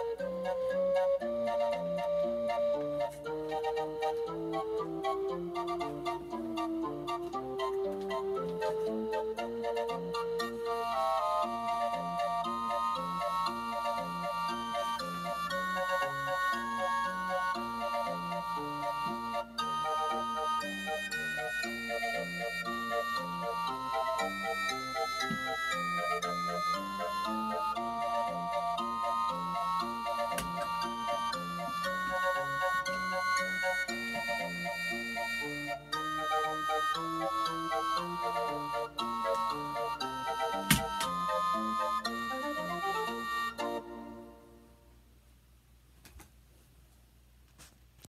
dum dum dum dum